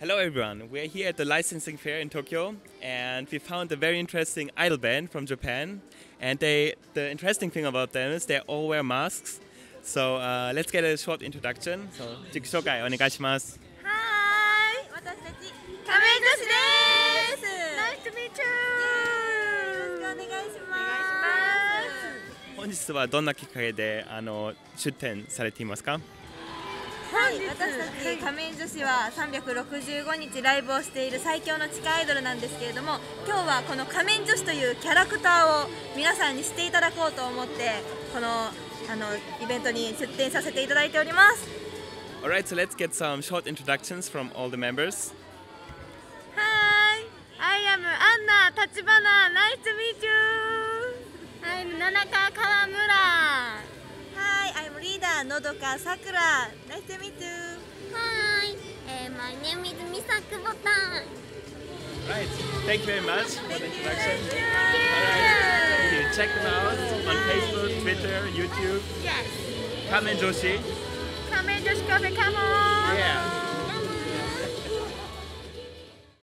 Hello everyone, we're here at the licensing fair in Tokyo and we found a very interesting idol band from Japan and they the interesting thing about them is they all wear masks. So uh, let's get a short introduction. So 自己紹介お願いします。はーい、私たち仮面女子です。Nice to meet you. よろしくお願いします。本日はどんなきっかけであの出展されていますか はい、私たち仮面女子は365日ライブをしている最強の地下アイドルなんですけれども今日はこの仮面女子というキャラクターを皆さんに知っていただこうと思ってこのあのイベントに出展させていただいております。Alright, so let's get some short introductions from all the members. はい I am アンナ立花 Nice to meet you Misa, Sakura. Nice to meet you. Hi. My name is Misaku Botan. Right. Thank you very much Thank for the introduction. You. Yeah. Right. you. Check them out on Facebook, Twitter, YouTube. Yes. Kamen Joshi. Kamen Joshi Coffee. Come on.